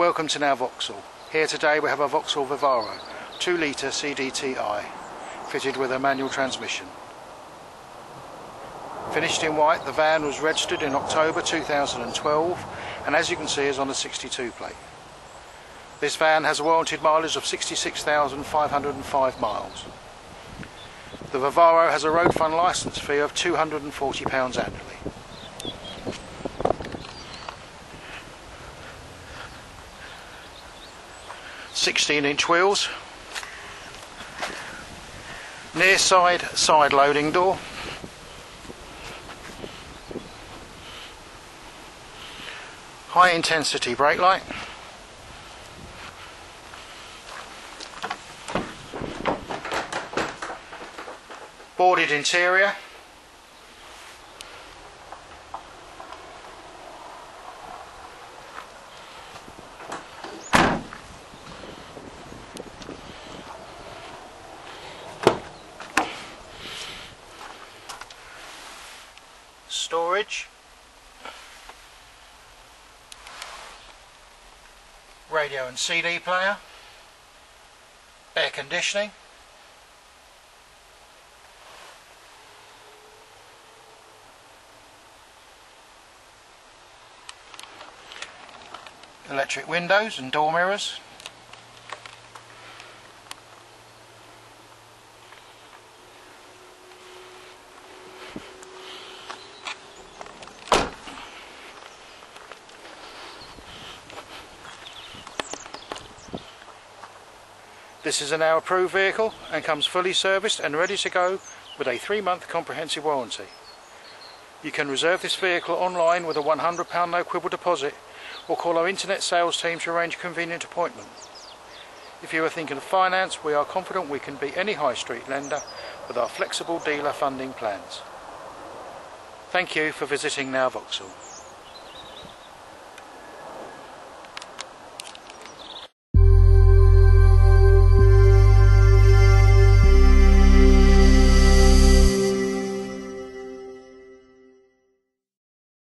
welcome to now Vauxhall. Here today we have a Vauxhall Vivaro 2 litre CDTI fitted with a manual transmission. Finished in white, the van was registered in October 2012 and as you can see is on a 62 plate. This van has a warranted mileage of 66,505 miles. The Vivaro has a road fund licence fee of £240 annually. 16 inch wheels, near side side loading door, high intensity brake light, boarded interior, storage, radio and CD player, air conditioning, electric windows and door mirrors. This is a now approved vehicle and comes fully serviced and ready to go with a three month comprehensive warranty. You can reserve this vehicle online with a £100 no quibble deposit or call our internet sales team to arrange a convenient appointment. If you are thinking of finance, we are confident we can beat any high street lender with our flexible dealer funding plans. Thank you for visiting Now Vauxhall.